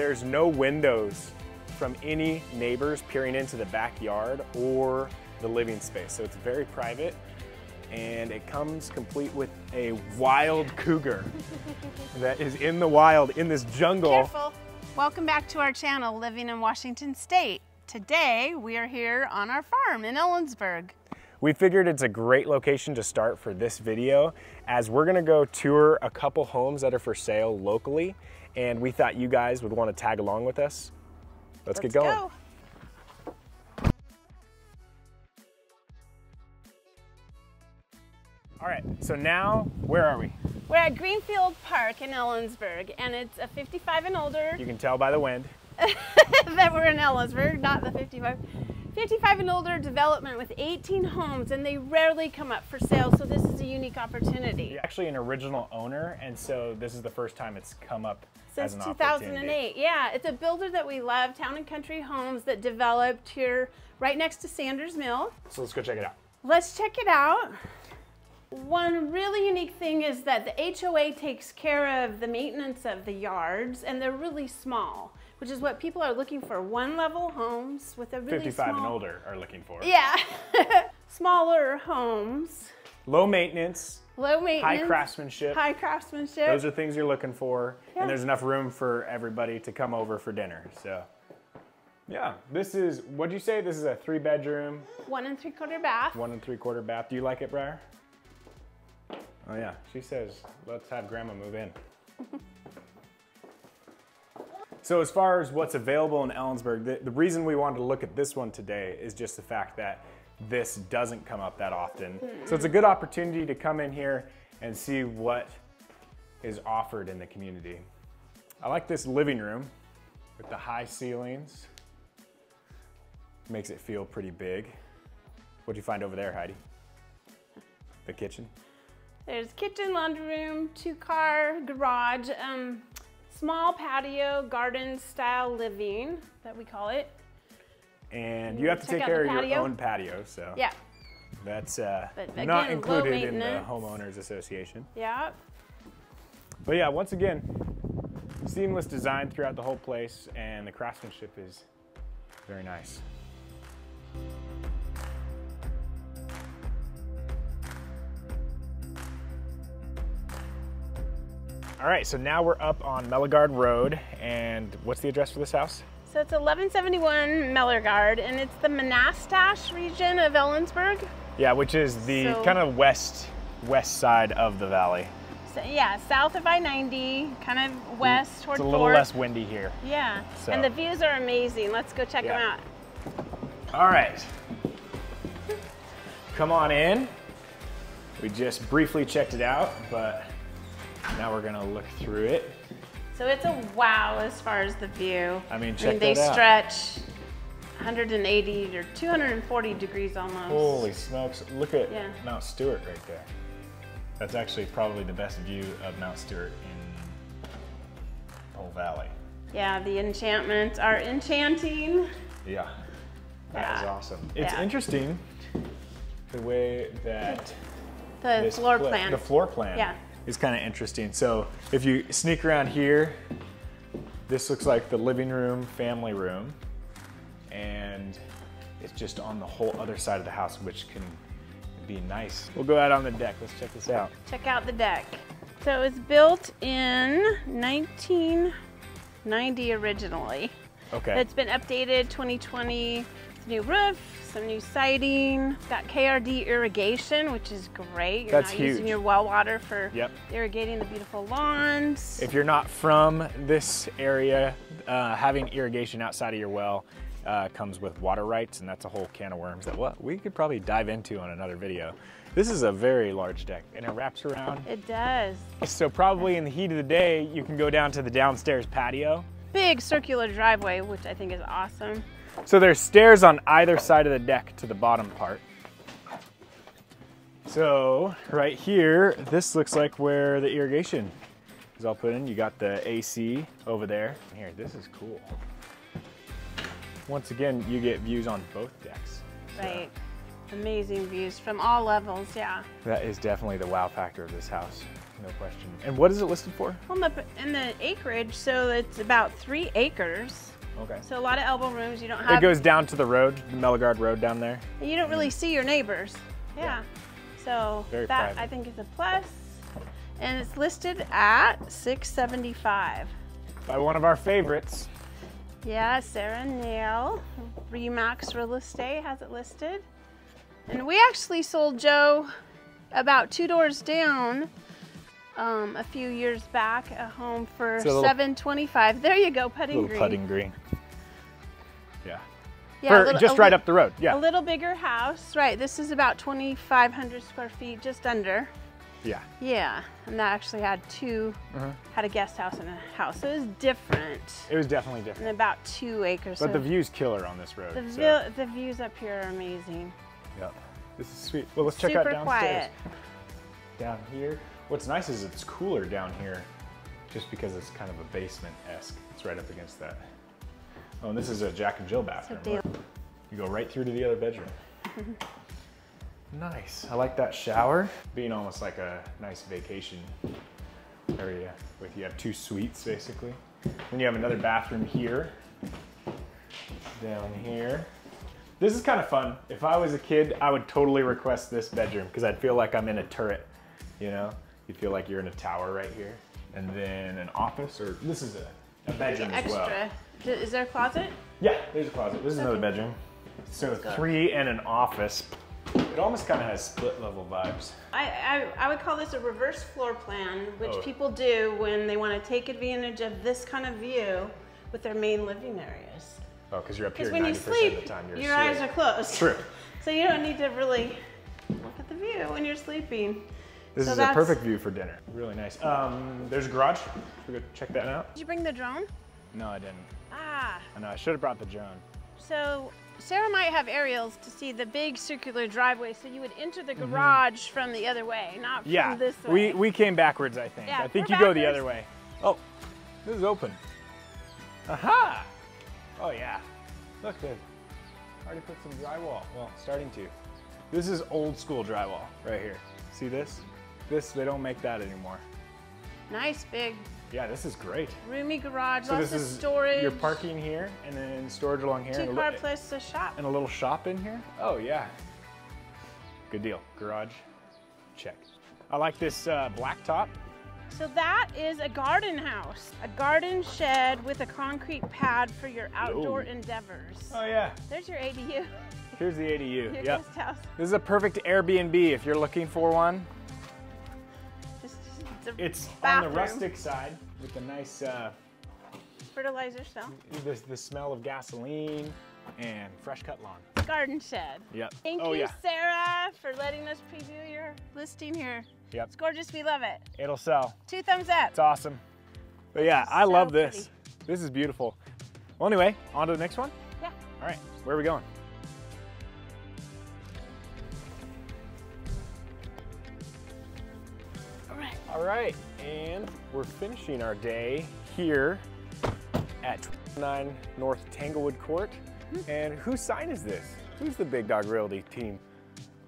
there's no windows from any neighbors peering into the backyard or the living space. So it's very private and it comes complete with a wild cougar that is in the wild in this jungle. Careful. Welcome back to our channel, Living in Washington State. Today, we are here on our farm in Ellensburg. We figured it's a great location to start for this video as we're gonna go tour a couple homes that are for sale locally and we thought you guys would wanna tag along with us. Let's, Let's get going. Go. All right, so now where are we? We're at Greenfield Park in Ellensburg and it's a 55 and older You can tell by the wind. that we're in Ellensburg, not the 55. 55 and older development with 18 homes and they rarely come up for sale so this is a unique opportunity. You're actually an original owner and so this is the first time it's come up Since as an 2008. Yeah, it's a builder that we love, Town and Country Homes that developed here right next to Sanders Mill. So let's go check it out. Let's check it out. One really unique thing is that the HOA takes care of the maintenance of the yards and they're really small, which is what people are looking for. One level homes with a really 55 small... and older are looking for. Yeah. Smaller homes, Low maintenance, low maintenance. high craftsmanship. High craftsmanship. Those are things you're looking for, Yeah. and there's enough room for everybody to come over for dinner. So, yeah, this is what'd you say? This is a three bedroom, One and three quarter bath. one and three quarter bath. Do you like it, Briar? Oh yeah, she says let's have Grandma move in. so as far as what's available in Ellensburg, the, the reason we wanted to look at this one today is just the fact that this doesn't come up that often. So it's a good opportunity to come in here and see what is offered in the community. I like this living room with the high ceilings. Makes it feel pretty big. What'd you find over there, Heidi? The kitchen? There's kitchen, laundry room, two car garage, um, small patio, garden style living that we call it. And you have to Check take care of your patio. own patio, so Yeah, that's uh, But not included in the homeowners association. yeah. But yeah, once again, seamless design throughout the whole place, and the craftsmanship is very nice. All right, so now we're up on Melagard Road, and what's the address for this house? So it's 1171 Mellergard, and it's the Manastash region of Ellensburg. Yeah, which is the So- kind of west west side of the valley. So yeah, south of I-90, kind of mm, west toward It's a little Fort. less windy here. Yeah, So- and the views are amazing. Let's go check Yeah. them out. All right. Come on in. We just briefly checked it out, but now we're gonna look through it. So it's a wow as far as the view. I mean, I check mean, they that out. stretch 180 or 240 degrees almost. Holy smokes, look at Yeah. Mount Stuart right there. That's actually probably the best view of Mount Stuart in the whole valley. Yeah, the enchantments are enchanting. Yeah, that is Yeah. awesome. It's Yeah. interesting the way that The floor pla- plan. The floor plan Yeah. Is kind of interesting. So if you sneak around here, this looks like the living room, family room, and it's just on the whole other side of the house, which can be nice. We'll go out on the deck. Let's check this out. Check out the deck. So it was built in 1990 originally. Okay. It's been updated 2020. New roof, some new siding. Got KRD irrigation, which is great. You're That's not using your well water for Yep. irrigating the beautiful lawns. If you're not from this area, uh, having irrigation outside of your well uh, comes with water rights, and that's a whole can of worms that what we could probably dive into on another video. This is a very large deck, and it wraps around. it does. So probably in the heat of the day, you can go down to the downstairs patio. Big circular driveway, which I think is awesome. So there's stairs on either side of the deck to the bottom part. So right here, this looks like where the irrigation is all put in. You got the AC over there. Here, this is cool. Once again, you get views on both decks. So Right. Amazing views from all levels, yeah. that is definitely the wow factor of this house. No question. And what is it listed for? Home up in the acreage, so it's about three acres. Okay. So a lot of elbow rooms. You don't have. It goes down to the road, the Melagard Road down there. You don't really mm-hmm. see your neighbors. Yeah. So Very that private. I think is a plus. And it's listed at 675. By one of our favorites. Yeah, Sarah Nail, Remax Real Estate has it listed. And we actually sold Joe about two doors down um, a few years back a home for a 725. There you go, putting little green. putting green. Yeah. Yeah, For- little- just right up the road. Yeah. A little bigger house, right? This is about 2,500 square feet, just under. Yeah. Yeah, and that actually had 2 Uh-huh. had a guest house and a house. So it was different, It was definitely different. and about two acres. But so the view's killer on this road. the, so, the views up here are amazing. Yep. This is sweet. Well, let's check Super out downstairs. quiet. Down here. What's nice is it's cooler down here just because it's kind of a basement-esque. It's right up against that. Oh, and this is a Jack and Jill bathroom. You go right through to the other bedroom. nice. I like that shower. Being almost like a nice vacation area with you have two suites basically. Then you have another bathroom here. Down here. This is kind of fun. If I was a kid, I would totally request this bedroom because I'd feel like I'm in a turret, you know? You feel like you're in a tower right here. And then an office, or this is a, a bedroom as well. Extra. Is there a closet? Yeah, there's a closet. This is another bedroom. So three and an office. It almost kind of has split level vibes. I, I, I would call this a reverse floor plan, which Oh. people do when they want to take advantage of this kind of view with their main living areas. Oh, because you're up here Because when you 90% sleep, of the time. You're your eyes are closed. True. So you don't need to really look at the view when you're sleeping. This So is a perfect view for dinner. Really nice. Um, there's a garage. Should we go check that out? Did you bring the drone? No, I didn't. Ah, I know. I should have brought the drone. so Sarah might have aerials to see the big circular driveway, so you would enter the garage from the other way, not Mm-hmm. Yeah, from this we way. we we came backwards. I think. Yeah, I think we're you go the other way. Oh, this is open. Aha! Oh yeah. Look, they already put some drywall. Well, starting to. This is old school drywall right here. See this? This they don't make that anymore. nice big Yeah, this is great. roomy garage, So lots of is storage. your parking here, and then storage along here, Two car plus the shop. and a little shop in here. Oh yeah. Good deal. Garage, check. I like this uh, blacktop. So that is a garden house, a garden shed with a concrete pad for your outdoor Whoa. endeavors. Oh yeah. There's your ADU, Here's the ADU. your Yep. This is a perfect Airbnb if you're looking for one. It's It's on the rustic side with the nice, uh, fertilizer smell. the, the smell of gasoline and fresh cut lawn. garden shed. Yep. Thank oh you, yeah. Sarah, for letting us preview your listing here. Yep. It's gorgeous. We love it. It'll sell. Two thumbs up. It's awesome. But yeah, I So love this. pretty. This is beautiful. Well, anyway, on to the next one. Yeah. All right, where are we going? All right. And we're finishing our day here at 29 North Tanglewood Court. And whose sign is this? Who's the Big Dog Realty team?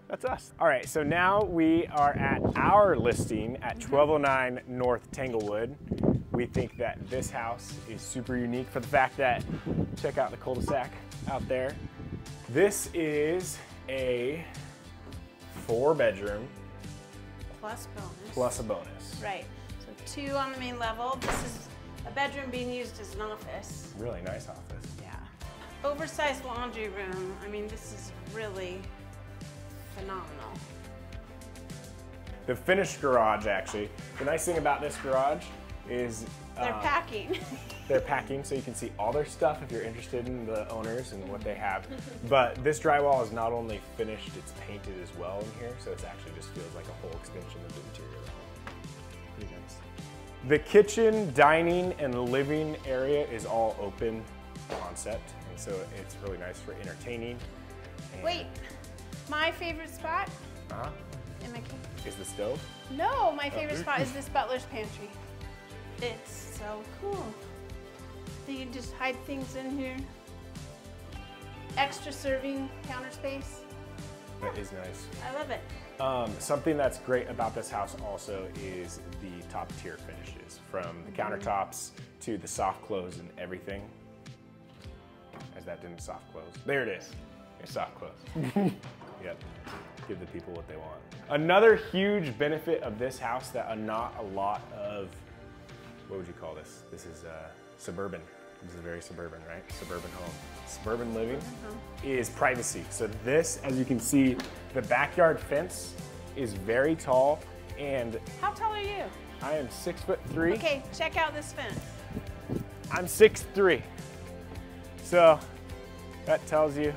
That's us. All right, so now we are at our listing at mm-hmm. 1209 North Tanglewood. We think that this house is super unique for the fact that, check out the cul-de-sac out there. This is a four bedroom Plus bonus. plus a bonus. Right. So two on the main level. This is a bedroom being used as an office. Really nice office. Yeah. Oversized laundry room. I mean, this is really phenomenal. The finished garage, actually. The nice thing about this garage is They're um, packing. they're packing, so you can see all their stuff if you're interested in the owners and what they have. But this drywall is not only finished, it's painted as well in here, so it actually just feels like a whole extension of the interior the. Pretty nice. The kitchen, dining, and living area is all open concept, and so it's really nice for entertaining. And- Wait, my favorite spot Uh-huh. in my kitchen. Is the stove? No, my favorite really? spot is this butler's pantry. It's so cool. So you can just hide things in here. Extra serving counter space. That is nice. I love it. Um, something that's great about this house also is the top tier finishes from the countertops to the soft close and everything. As that didn't soft close. There it is. It's soft close. yep. Give the people what they want. Another huge benefit of this house that not a lot of, what would you call this? This is uh, suburban. This is very suburban, right? Suburban home. Suburban living uh-huh. is privacy. So this, as you can see, the backyard fence is very tall and How tall are you? I am six foot three. Okay, check out this fence. I'm six three. So that tells you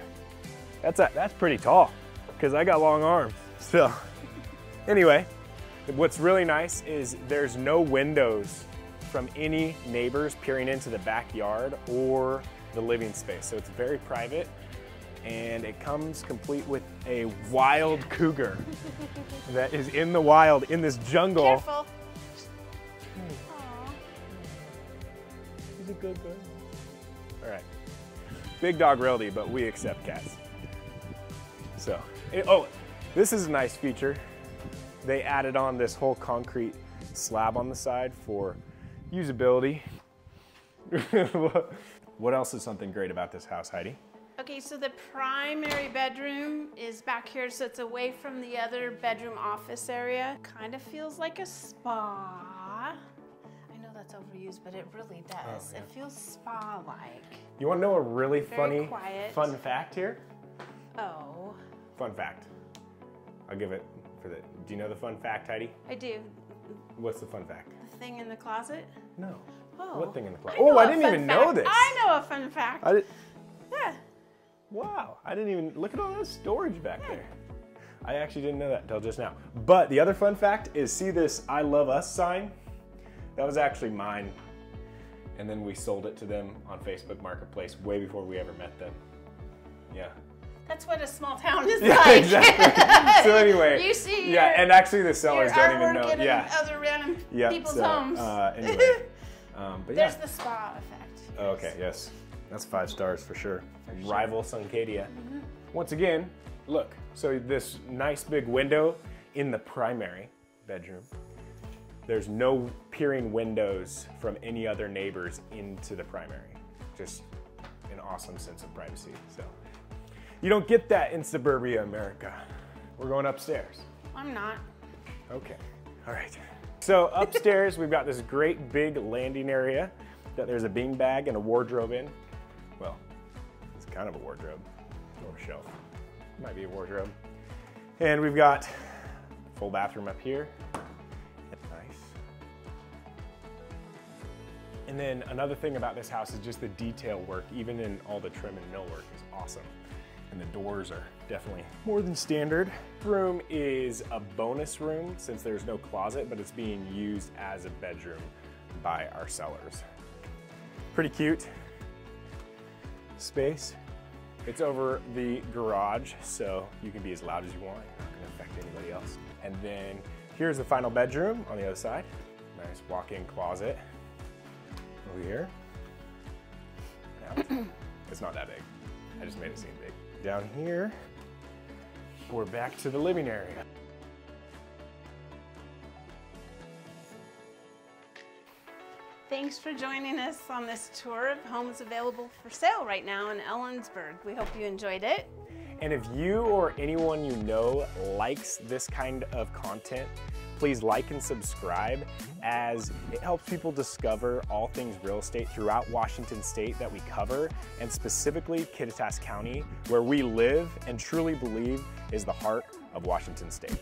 that's a, that's pretty tall because I got long arms. So anyway, what's really nice is there's no windows from any neighbors peering into the backyard or the living space. So it's very private and it comes complete with a wild cougar that is in the wild in this jungle. Careful. He's a good girl. All right. Big dog realty, but we accept cats. So, it- oh, this is a nice feature. They added on this whole concrete slab on the side for usability. what else is something great about this house, Heidi? Okay, so the primary bedroom is back here, so it's away from the other bedroom office area. Kind of feels like a spa. I know that's overused, but it really oh, does. yeah. It feels spa-like. You want to know a really Very funny quiet. fun fact here? Oh, Fun fact. I'll give it for the. Do you know the fun fact, Heidi? I do. What's the fun fact? The thing in the closet. No. Oh. What thing in the closet? Oh, I didn't even know this. I know a fun fact. I did, yeah. Wow, I didn't even look at all that storage back there. I actually didn't know that until just now. But the other fun fact is see this I love us sign? That was actually mine. And then we sold it to them on Facebook Marketplace way before we ever met them. Yeah. That's what a small town is Yeah, like. exactly. so anyway. You see Yeah, your- and actually the sellers don't even know. Yeah. other random Yeah. people's so, homes. Uh, anyway. Um, but yeah. There's the spa effect. Oh, Okay, yes. That's five stars for sure. Rival Suncadia. Once again, look, so this nice big window in the primary bedroom. There's no peering windows from any other neighbors into the primary. Just an awesome sense of privacy. So you don't get that in suburbia America. We're going upstairs. I'm not. Okay, all right. So upstairs, we've got this great big landing area that there's a beanbag and a wardrobe in. Well, it's kind of a wardrobe or a shelf. Might be a wardrobe. And we've got a full bathroom up here. Nice. And then another thing about this house is just the detail work, even in all the trim and millwork is awesome. And the doors are definitely more than standard. Room is a bonus room since there's no closet, but it's being used as a bedroom by our sellers. Pretty cute space. It's over the garage, so you can be as loud as you want. Not gonna affect anybody else. And then here's the final bedroom on the other side. Nice walk-in closet over here. It's not that big. I just made it seem big. Down here, we're back to the living area. Thanks for joining us on this tour of homes available for sale right now in Ellensburg. We hope you enjoyed it. And if you or anyone you know likes this kind of content, please like and subscribe as it helps people discover all things real estate throughout Washington state that we cover, and specifically Kittitas County, where we live and truly believe is the heart of Washington state.